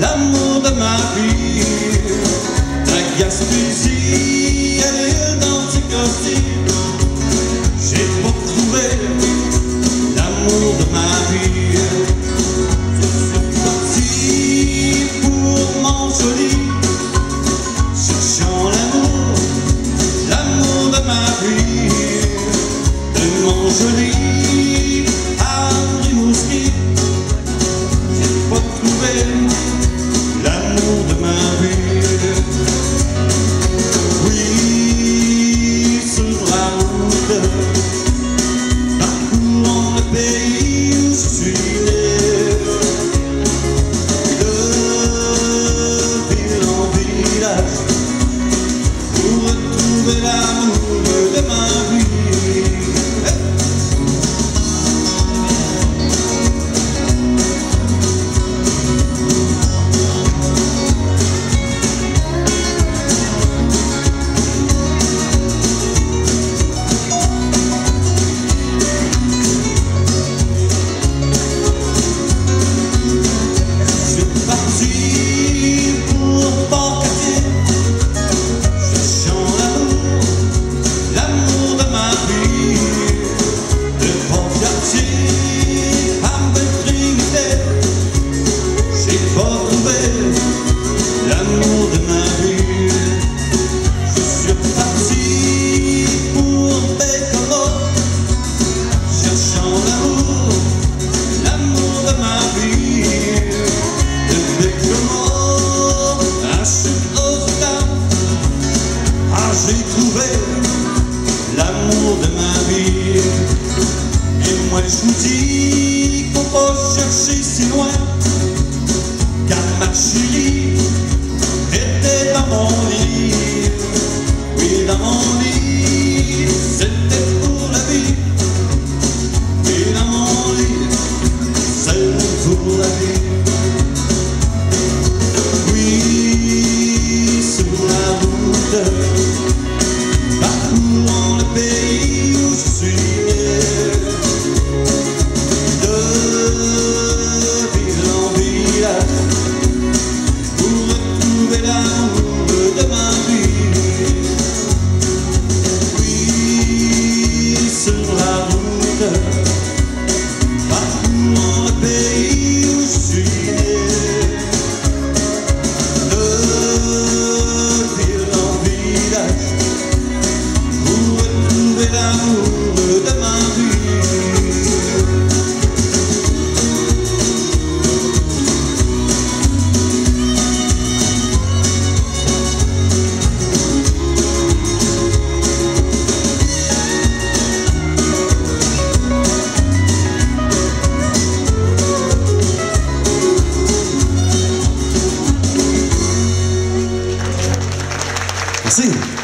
l'amour de ma vie. Ta Gaspésie, elle est dans tes Je vous dis qu'on pas chercher si loin, car ma chérie était dans mon lit, oui dans mon. Sing.